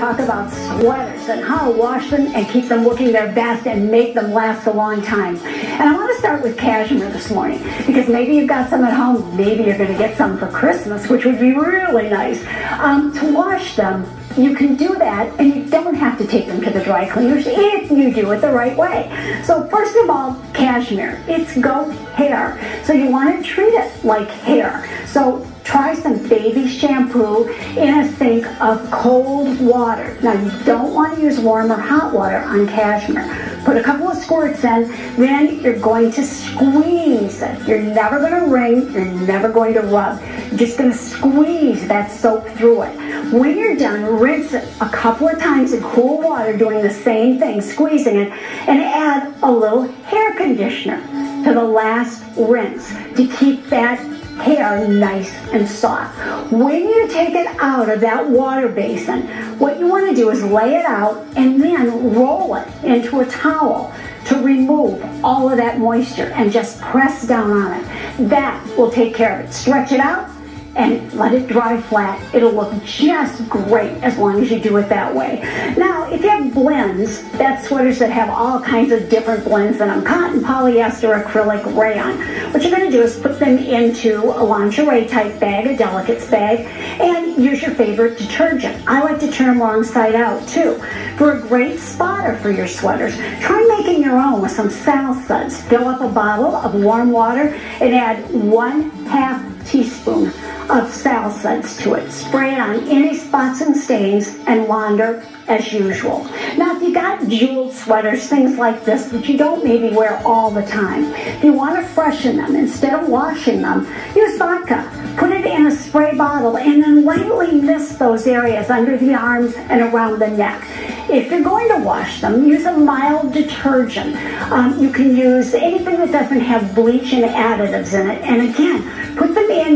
talk about sweaters and how to wash them and keep them looking their best and make them last a long time. And I want to start with cashmere this morning because maybe you've got some at home, maybe you're going to get some for Christmas, which would be really nice. Um, to wash them, you can do that and you don't have to take them to the dry cleaners if you do it the right way. So first of all, cashmere. It's goat hair. So you want to treat it like hair. So try some baby shampoo in a sink of cold water. Now you don't want to use warm or hot water on cashmere. Put a couple of squirts in, then you're going to squeeze it. You're never going to wring, you're never going to rub. You're just going to squeeze that soap through it. When you're done, rinse it a couple of times in cool water doing the same thing, squeezing it, and add a little hair conditioner to the last rinse to keep that hair nice and soft. When you take it out of that water basin, what you want to do is lay it out and then roll it into a towel to remove all of that moisture and just press down on it. That will take care of it. Stretch it out and let it dry flat. It'll look just great as long as you do it that way. Now, if you have blends, that's sweaters that have all kinds of different blends in them, cotton, polyester, acrylic, rayon. What you're going to do is put them into a lingerie type bag, a delicates bag, and use your favorite detergent. I like to turn them wrong side out too. For a great spotter for your sweaters, try making your own with some Sal Suds. Fill up a bottle of warm water and add one half teaspoon of Sal Suds to it. Spray it on any spots and stains and launder as usual. Now, if you got jeweled sweaters, things like this that you don't maybe wear all the time, if you want to freshen them, instead of washing them, use vodka. Put it in a spray bottle and then lightly mist those areas under the arms and around the neck. If you're going to wash them, use a mild detergent. Um, you can use anything that doesn't have bleach and additives in it. And again, put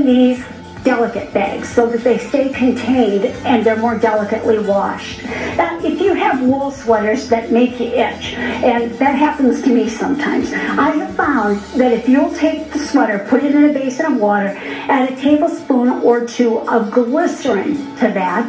these delicate bags so that they stay contained and they're more delicately washed. Now, if you have wool sweaters that make you itch, and that happens to me sometimes, I have found that if you'll take the sweater, put it in a basin of water, add a tablespoon or two of glycerin to that,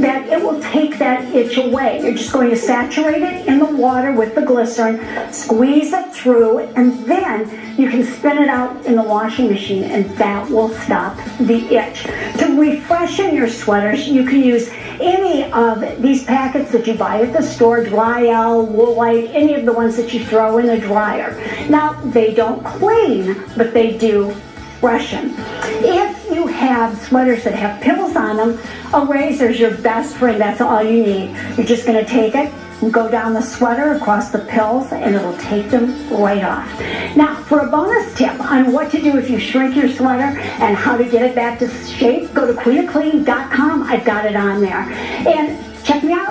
that it will take that itch away. You're just going to saturate it in the water with the glycerin, squeeze it through, and then you can spin it out in the washing machine and that will stop the itch. To refreshen your sweaters, you can use any of these packets that you buy at the store, Dryel, Woolite, any of the ones that you throw in the dryer. Now, they don't clean, but they do freshen. If you have sweaters that have pills on them, a razor is your best friend. That's all you need. You're just going to take it, and go down the sweater across the pills and it'll take them right off. Now for a bonus tip on what to do if you shrink your sweater and how to get it back to shape, go to queenofclean.com. I've got it on there. And check me out.